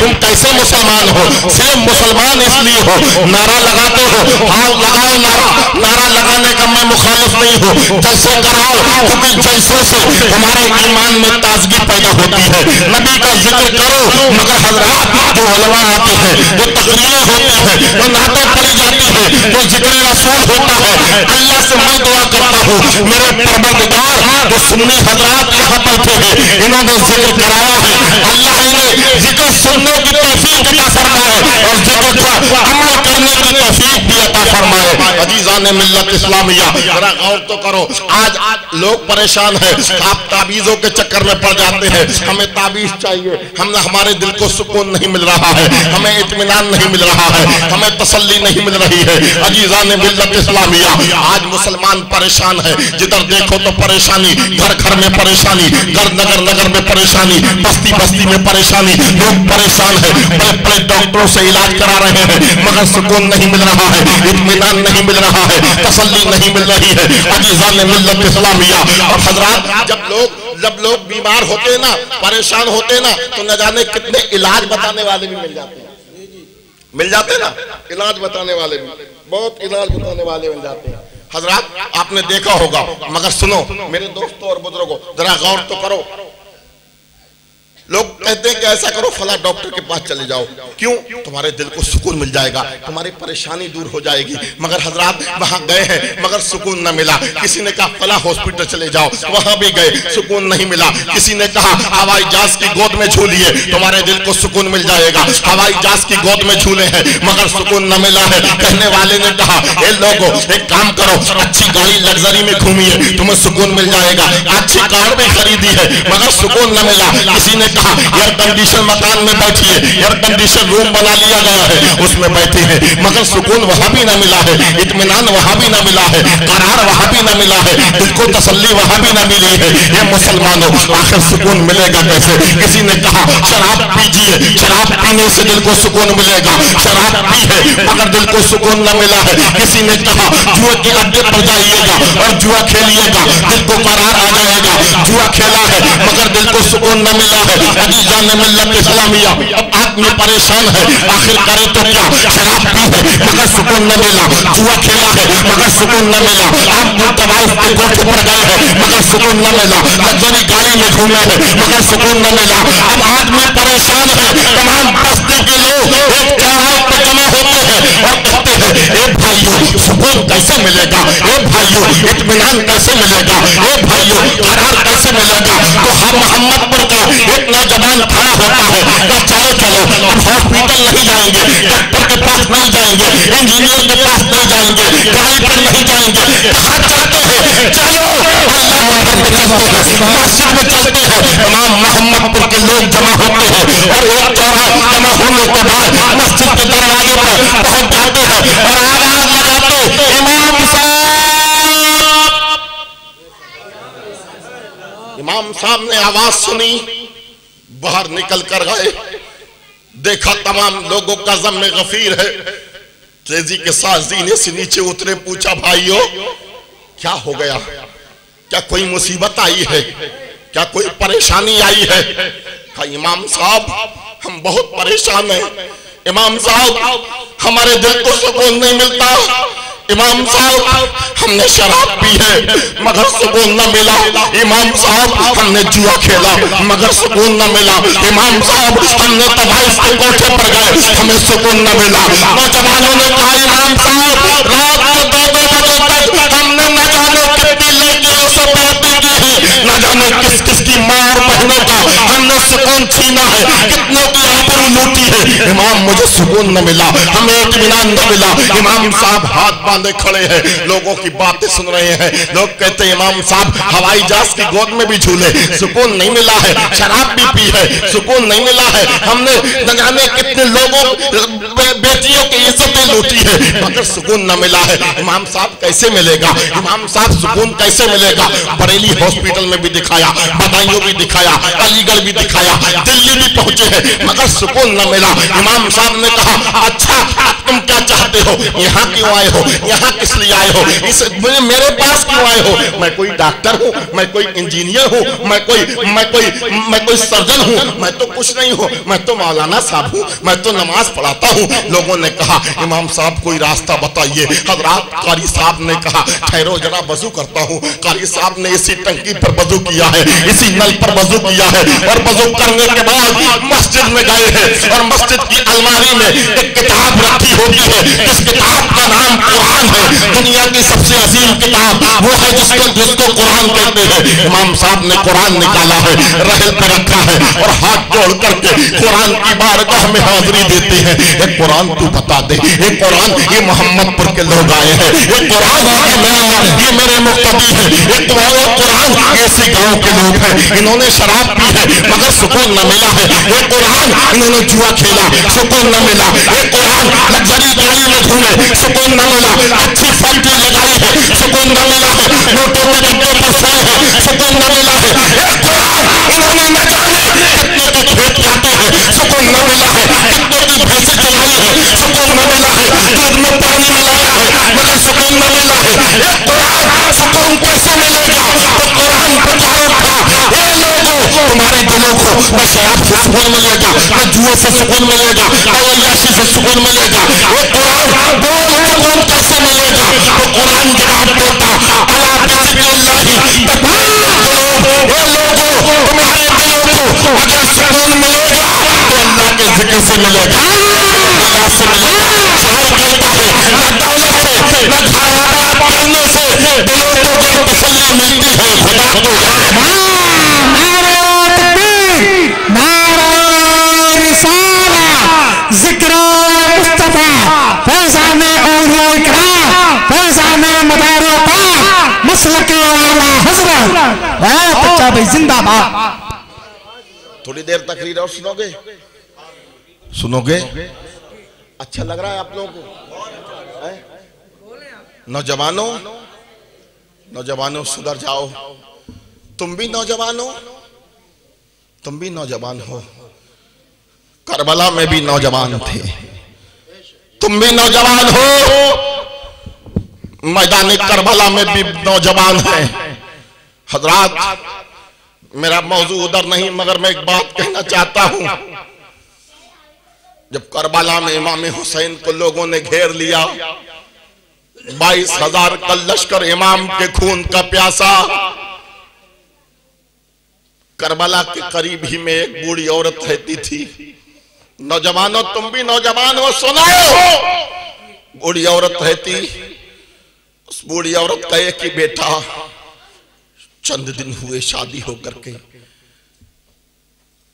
तुम कैसे मुसलमान हो? सिर्फ़ मुसलमान इसलिए हो। नारा लगाते हो। हाँ लगाओ नारा। नारा लगाने का मैं मुखालिफ नहीं हूँ। जैसे कराओ क्योंकि जैसे से हमारे ईमान में ताजगी पैदा होती है। नबी का ज़िक्र करो, मगर हजरात जो उलमा आते हैं, जो तकरीरें होती हैं, जो नाते पड़ी जाती हैं, जो ज़िक्र रसूल होता है, अल्लाह से मैं दुआ करता हूँ, मेरे परवरदिगार जो सुन्नी हजरात यहाँ बैठे हैं इन्होंने ज़िक्र कराया है। अल्लाह इन्हें सुनने की तौफीक अता फरमाए और ज़िक्र का अमल करने की तौफीक फरमाए मिल्लत इस्लामिया। जरा गौर तो करो, आज लोग परेशान है। आप ताबीजों के चक्कर में पड़ जाते हैं। हमें ताबीज चाहिए। हम हमारे दिल को सुकून नहीं मिल रहा है। हमें इत्मीनान नहीं मिल रहा है। हमें तसल्ली नहीं मिल रही है। अजीजा ने मिल्लत इस्लामिया। आज मुसलमान परेशान है। जिधर देखो तो परेशानी घर घर में परेशानी, घर नगर नगर में परेशानी बस्ती बस्ती में परेशानी। लोग परेशान है। बड़े बड़े डॉक्टरों से इलाज करा रहे हैं। मगर सुकून नहीं मिल रहा है। इत्मीनान नहीं मिल रहा है तसल्ली नहीं मिल रही है। इस्लामिया और हजरात, जब लोग जब लोग बीमार होते ना, परेशान होते ना तो न जाने कितने इलाज बताने वाले भी मिल जाते हैं। मिल जाते ना? इलाज बताने वाले भी। बहुत इलाज बताने वाले मिल जाते हैं। हजरात, आपने देखा होगा, मगर सुनो, मेरे दोस्तों और बुज़ुर्गों, जरा गौर तो करो। कहते हैं कि ऐसा करो, फला डॉक्टर के पास चले जाओ। क्यों? तुम्हारे दिल को सुकून मिल जाएगा। तुम्हारी परेशानी दूर हो जाएगी। मगर हजरात वहाँ गए हैं, मगर सुकून न मिला। किसी ने कहा, फला हॉस्पिटल चले जाओ। वहाँ भी गए, सुकून नहीं मिला। किसी ने कहा, हवाई जहाज़ की गोद में झूलिए तुम्हारे दिल को सुकून मिल जाएगा। हवाई जहाज़ की गोद में झूले हैं, मगर सुकून न मिला है। कहने वाले ने कहा ए लोगो, एक काम करो, अच्छी गाड़ी लग्जरी में घूमिए। तुम्हें सुकून मिल जाएगा। अच्छी कार भी खरीदी है, मगर सुकून न मिला। किसी ने कहा एयर कंडीशन मकान में बैठिए एयर कंडीशन रूम बना लिया गया है। उसमें बैठे हैं। मगर सुकून वहाँ भी ना मिला है। इतमान वहाँ भी ना मिला है। करार वहाँ भी ना मिला है। दिल को तसल्ली वहाँ भी ना मिली है। ये मुसलमानों, आखिर सुकून मिलेगा कैसे? किसी ने कहा, शराब पीजिए। शराब पीने से दिल को सुकून मिलेगा। शराब पी है, मगर दिल को सुकून न मिला है। किसी ने कहा, जुआ के अड्डे पर जाइएगा और जुआ खेलिएगा। दिल को करार आ जाएगा। जुआ खेला है, मगर दिल को सुकून न मिला है। अजीजान मिल्लत इस्लामिया आदमी परेशान है आखिर करे तो क्या? शराब पी है, मगर सुकून न मिला। जुआ खेला है, मगर सुकून न मिला। आप मुतवाइफ के कोठे पर गए हैं, मगर सुकून न मिला। लग्जरी गाड़ी में घूमे हैं, मगर सुकून न मिला। अब आदमी परेशान है, तमाम बस्ती के लोग एक चौराहे पर जमा होते हैं और कहते हैं, ए भाइयों, सुकून कैसे मिलेगा? ए भाइयों, इत्मीनान कैसे मिलेगा? ए भाइयों करार कैसे मिलेगा? तो हम मोहम्मदपुर का एक नौजवान खड़ा होता है। तो चलो चलो। हॉस्पिटल नहीं जाएँगे। डॉक्टर के पास नहीं जाएँगे। इंजीनियर के पास नहीं जाएँगे। गाड़ी नहीं जाएँगे। चलते हैं। चलो। मस्जिद में चलते हैं। तमाम मोहम्मदपुर के लोग जमा होते हैं। और एक चौराहा जमा होने के बाद मस्जिद के दरवाजे पर पहुँच जाते हैं। और आवाज़ लगाते इमाम साहब। इमाम साहब ने आवाज़ सुनी। बाहर निकल कर गए देखा तमाम लोगों का जम गफीर है। तेज़ी के साथ जीने से नीचे उतरे, पूछा, भाइयों, क्या हो गया? क्या कोई मुसीबत आई है? क्या कोई परेशानी आई है? इमाम साहब, हम बहुत परेशान हैं। इमाम साहब, हमारे दिल को सुकून नहीं मिलता। इमाम साहब, हमने शराब पी है, मगर सुकून न मिला। इमाम साहब, हमने जुआ खेला, मगर सुकून न मिला। इमाम साहब, हमने तबाइफ के कोठे पर गए, हमें सुकून न मिला। नौजवानों ने कहा, इमाम साहब, रात को दो दो बजे तक हमने न जाने कितनी लड़कियों से बातें की है, न जाने किस किस की माँ और बहनों का। हमने सुकून छीना है? कितनों की आबरू लूटी है? इमाम, मुझे सुकून न मिला। हमें इत्मीनान न मिला। इमाम साहब हाथ बांधे खड़े हैं। लोगों की बातें सुन रहे हैं। लोग कहते हैं, इमाम साहब, हवाई जहाज़ की गोद में भी झूले। सुकून नहीं मिला है। शराब भी पी है। सुकून नहीं मिला है। हमने न जाने कितने लोगों, बेटियों की इज्जतें लूटी है। मगर सुकून न मिला है। इमाम साहब कैसे मिलेगा? इमाम साहब सुकून कैसे मिलेगा? बरेली हॉस्पिटल में भी दिखाया, बदायूं भी दिखाया, अलीगढ़ भी दिखाया। दिल्ली भी पहुँचे हैं, मगर सुकून न मिला। इमाम साहब ने कहा अच्छा तुम क्या चाहते हो? यहाँ क्यों आए हो? यहाँ किस लिए आए हो? इस मेरे पास क्यों आए हो? मैं कोई डॉक्टर हूँ, मैं कोई इंजीनियर हूँ, मैं कोई मैं कोई मैं कोई सर्जन हूँ, मैं तो कुछ नहीं हूँ, मैं तो मौलाना साहब हूँ, मैं तो नमाज़ पढ़ाता हूँ। लोगों ने कहा, इमाम साहब, कोई रास्ता बताइए। हजरात कारी साहब ने कहा, ठहरो, जरा वज़ू करता हूँ। कारी साहब ने इसी टंकी पर वज़ू किया है, इसी नल पर वज़ू किया है और वज़ू करने के बाद मस्जिद में गए हैं और मस्जिद की अलमारी में एक किताब रखी होती है। जिस किताब का नाम कुरान है। दुनिया की सबसे अजीम किताब वो है जिसको जिसको कुरान कहते हैं। इमाम साहब ने कुरान निकाला है, रहल पे रखा है और हाथ जोड़ करके कुरान की बारगाह में हाजिरी देते हैं। ये कुरान तू बता दे। ये कुरान ये मोहम्मदपुर के लोग आए हैं। ये कुरान ये मेरा मेरे मुक्तदी है। ये तुम्हारा कुरान ऐसे गाँव के लोग हैं। इन्होंने शराब पी है, मगर सुकून न मिला है ये कुरान इन्होंने जुआ खेला सुकून न मिला ये कुरान लग्जरी गाड़ी में घूमे सुकून न मिला अच्छी फैक्ट्री लगाई है सुकून न मिला है के डब्बे पर सोए है सुकून मिलेगा न जुए से सुकून मिलेगा न अयाशी से सुकून मिलेगा जिंदाबाद थोड़ी देर तकरीर और सुनोगे? सुनोगे अच्छा लग रहा है आप लोगों को। नौजवानों नौजवानों, सुधर जाओ। तुम भी नौजवान हो, तुम भी नौजवान हो। करबला में भी नौजवान थे। तुम भी नौजवान हो। मैदान करबला में भी नौजवान हैं। हजरात, मेरा मौजू उधर नहीं, मगर मैं एक बात कहना चाहता हूँ। जब करबला में इमाम हुसैन को लोगों ने घेर लिया, बाईस हज़ार का लश्कर इमाम के खून का प्यासा। करबला के करीब ही में एक बूढ़ी औरत रहती थी। नौजवानों, तुम भी नौजवान हो सुनो बूढ़ी औरत रहती, उस बूढ़ी औरत का एक ही बेटा चंद दिन हुए शादी होकर के।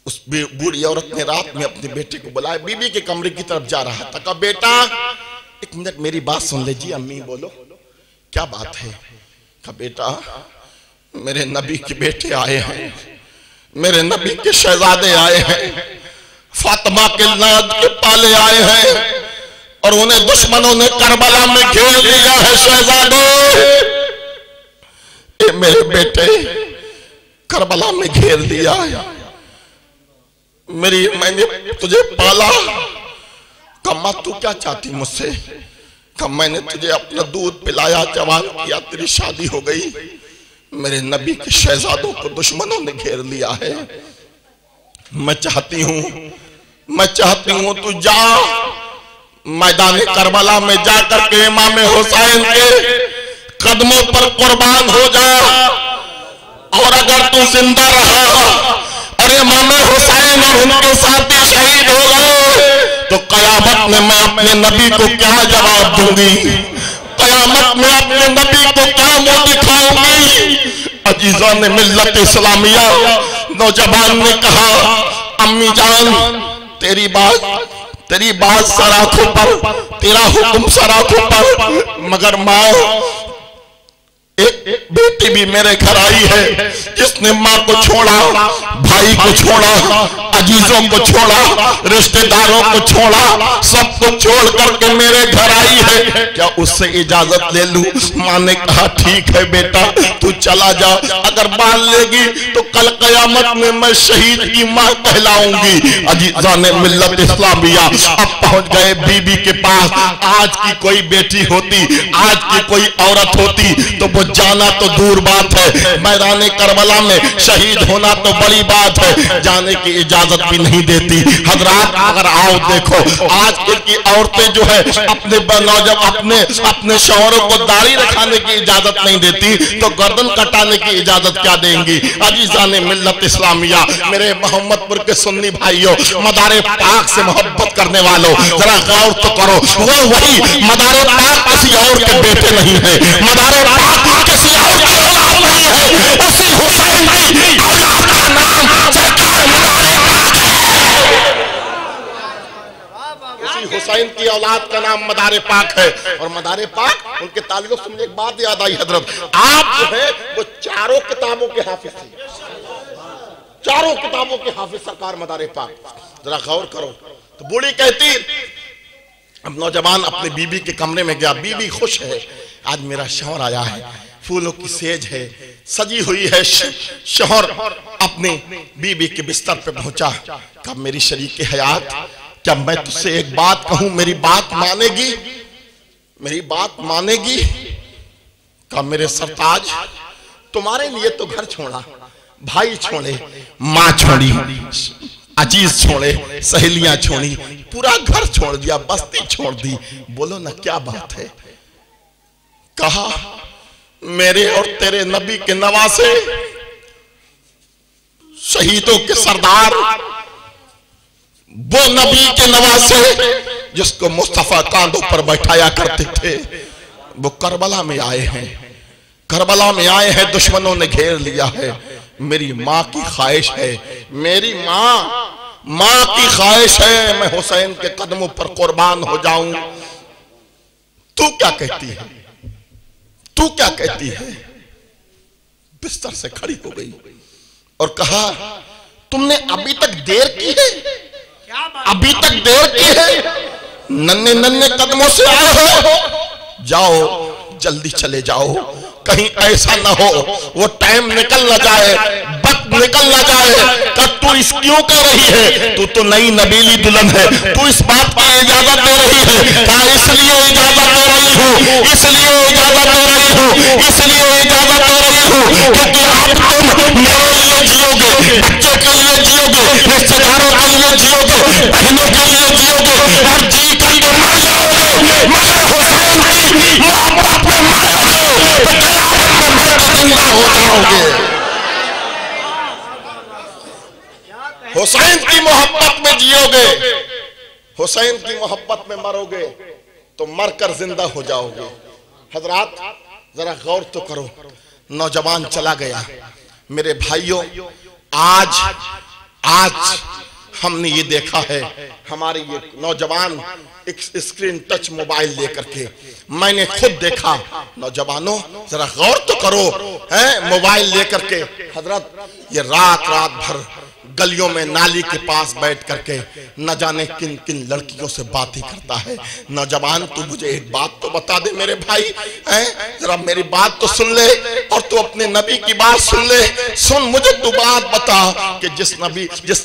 उस बूढ़ी औरत ने रात में अपने बेटे को बुलाया, बीबी के कमरे की तरफ़ जा रहा था। कहा, बेटा, एक मिनट, मेरी बात सुन लीजिए अम्मी बोलो, क्या बात है? कहा, बेटा, मेरे नबी के बेटे आए हैं, मेरे नबी के शहजादे आए हैं, फातिमा के नाद के पाले आए हैं, और उन्हें दुश्मनों ने करबला में घेर लिया है, शहजादे। मेरे बेटे, करबला में घेर दिया मेरी, मैंने तुझे पाला। कम्मा, तू क्या चाहती मुझसे? कम, मैंने तुझे अपना दूध पिलाया, जवान किया, तेरी शादी हो गई। मेरे नबी के शहजादों को दुश्मनों ने घेर लिया है। मैं चाहती हूँ, मैं चाहती हूँ तू जा। मैदान करबला में जाकर के इमाम हुसैन के कदमों पर कुर्बान हो जा। और अगर तू ज़िंदा रहा, अरे मामे हुसैन और उनके साथी शहीद हो गए तो कयामत में मैं अपने नबी को क्या जवाब दूँगी? कयामत में अपने नबी को क्या मुँह दिखाऊँगी? अजीजा ने मिल्लत इस्लामिया, नौजवान ने कहा, अम्मी जान, तेरी बात तेरी बात सराखों पर, तेरा हुक्म सराखों पर, मगर माँ एक बेटी भी मेरे घर आई है। जिसने माँ को छोड़ा भाई को छोड़ा अजीजों को छोड़ा, रिश्तेदारों को छोड़ा सबको छोड़ करके मेरे घर आई है। क्या उससे इजाज़त ले लू? माँ ने कहा, ठीक है बेटा, तू चला जा। अगर मान लेगी तो कल कयामत में मैं शहीद की माँ कहलाऊँगी। अजीजा ने मिल्लत इस्लामिया। अब पहुँच गए बीबी के पास। आज की कोई बेटी होती, आज की कोई औरत होती तो वो जाना तो दूर बात है। मैदान करबला में शहीद होना तो बड़ी बात है। जाने की इजाज़त भी नहीं देती। हजरात, अगर आओ, देखो, आज की औरतें जो है, अपने नौजवान, अपने अपने शौहरों को दाढ़ी रखाने की इजाज़त नहीं देती तो गर्दन कटाने की इजाज़त क्या देंगी? अजीजा ने मिल्लत इस्लामिया, मेरे मोहम्मदपुर के सुन्नी भाइयों, मदारे पाक से मोहब्बत करने वालों, जरा गौर तो करो, वो वही मदारे पाक किसी और के बेटे नहीं है। मदारे पाक हुसैन की औलाद का नाम मदारे पाक है। और मदारे पाक, उनके ताल्लुक से मुझे एक बात याद आई, हज़रत। आप जो है, वो चारों किताबों के हाफिज थे। चारों किताबों के हाफिज सरकार मदारे पाक। जरा गौर करो। तो बूढ़ी कहती, अब नौजवान अपने बीबी के कमरे में गया। बीबी खुश है। आज मेरा शौहर आया है। फूलों की सेज है। सजी हुई है शौहर अपने बीबी के बिस्तर पे पहुँचा। कब मेरी शरीक हयात क्या मैं तुझसे एक बात कहूँ, मेरी बात मानेगी? मेरी बात मानेगी? कब मेरे सरताज, तुम्हारे लिए तो घर छोड़ा, भाई छोड़े, माँ छोड़ी, अज़ीज़ छोड़े, सहेलियाँ छोड़ी, पूरा घर छोड़ दिया, बस्ती छोड़ दी। बोलो ना, क्या बात है? कहा, मेरे और तेरे नबी के नवासे, शहीदों के सरदार वो नबी के नवासे जिसको मुस्तफ़ा कांधों पर बैठाया करते थे, वो करबला में आए हैं। करबला में आए हैं, दुश्मनों ने घेर लिया है। मेरी माँ की ख्वाहिश है, मेरी माँ माँ की ख्वाहिश है, मैं हुसैन के कदमों पर कुर्बान हो जाऊँ। तू क्या कहती है? तू क्या कहती है? बिस्तर से खड़ी हो गई और कहा, तुमने अभी तक देर की है? अभी तक देर की है। नन्हे नन्हे कदमों से आए हो। जाओ, जल्दी चले जाओ। कहीं ऐसा ना हो। वो टाइम निकल ना जाए, वक्त निकल ना जाए। कब तू इस क्यों कर रही है? तू तो नई नबीली दुल्हन है। तू इस बात की इजाज़त दे रही है क्या इसलिए इजाज़त दे रही हूँ। इसलिए इजाज़त दे रही हूँ। इसलिए इजाज़त दे रही हूँ क्योंकि आप तुम मेरे लिए जियोगे, बच्चों के लिए जियोगे जियोगे के लिए जियोगे और जी मर जाओगे मगर हुसैन में मरोगे तो ज़िंदा हो जाओगे हुसैन की मोहब्बत में जियोगे हुसैन की मोहब्बत में मरोगे तो मरकर ज़िंदा हो जाओगे। हजरात जरा गौर तो करो नौजवान चला गया। मेरे भाइयों आज, आज आज हमने ये देखा है, हमारे ये नौजवान एक स्क्रीन टच मोबाइल लेकर के। मैंने खुद देखा, नौजवानों, जरा गौर तो करो, है मोबाइल लेकर के। हज़रत, ये रात रात भर गलियों में नाली के पास बैठ करके न जाने किन किन लड़कियों से बातें करता है। नौजवान, तू मुझे एक बात तो बता दे मेरे भाई, है? जरा मेरी बात तो सुन ले और तू अपने नबी की बात सुन ले। सुन, मुझे तू बात बता कि जिस नबी, जिस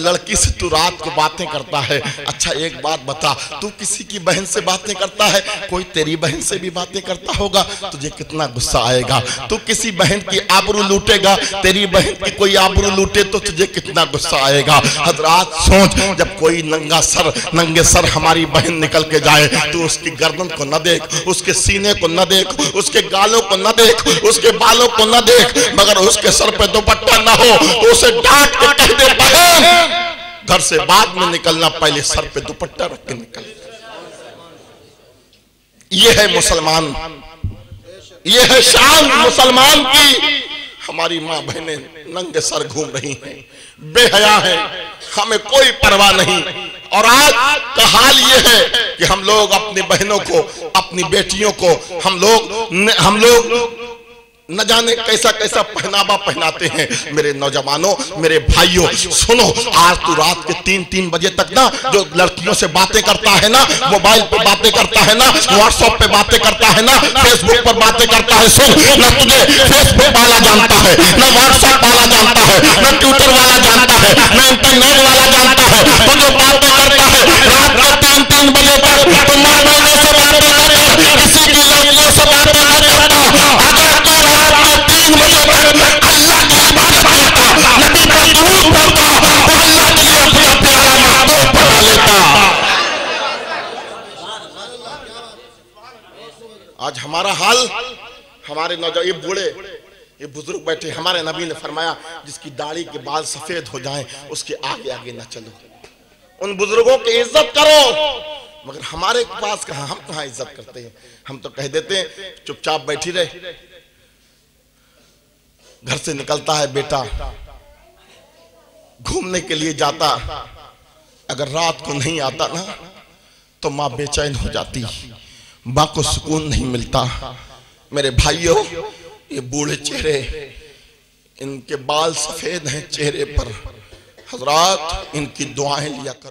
लड़की से तू रात को बातें करता है अच्छा एक बात बता, तू किसी की बहन से बातें करता है? कोई तेरी बहन से भी बातें करता होगा, तुझे कितना गुस्सा आएगा? तू किसी बहन की आबरू लूटेगा, तेरी बहन की कोई आबरू लूटे तो तुझे कितना गुस्सा आएगा। हजरात, सोच, जब कोई नंगा सर, नंगे सर हमारी बहन निकल के जाए तो उसकी गर्दन को न देख, उसके सीने को न देख, उसके गालों को न देख, उसके बालों को न देख, मगर उसके सर पे दुपट्टा न हो तो उसे डांट के कह दे, बहन, घर से बाद में निकलना, पहले सर पे दुपट्टा रख के निकल। ये है मुसलमान। ये है शान मुसलमान की। हमारी माँ बहनें नंगे सर घूम रही हैं। बेहया है। हमें कोई परवाह नहीं। और आज का हाल ये है कि हम लोग अपनी बहनों को, अपनी बेटियों को, हम लोग हम लोग न जाने कैसा कैसा पहनावा पहनाते हैं। मेरे नौजवानों, मेरे भाइयों, सुनो, आज तो रात के तीन तीन बजे तक ना जो लड़कियों से बातें करता है ना, मोबाइल पे बातें करता है ना व्हाट्सएप पे बातें करता है ना फेसबुक पर बातें करता है, सुन, न तुझे फेसबुक वाला जानता है, न व्हाट्सएप वाला जानता है, न ट्विटर वाला जानता है, न इंटरनेट वाला जानता है तो जो बातें करता है, रात बैठे। हमारे नबी ने फरमाया, जिसकी दाढ़ी के बाल सफ़ेद हो जाएँ, उसके आगे आगे न चलो। उन बुज़ुर्गों की इज़्ज़त करो। मगर हमारे पास कहा? हम कहा इज़्ज़त करते हैं? हम तो कह देते हैं, चुपचाप बैठी रहे। घर से निकलता है बेटा। घूमने के लिए जाता। अगर रात को नहीं आता ना तो माँ बेचैन हो जाती। माँ को सुकून नहीं मिलता। मेरे भाइयों, ये बूढ़े चेहरे इनके बाल सफ़ेद हैं चेहरे पर। हजरात इनकी दुआएँ लिया करो।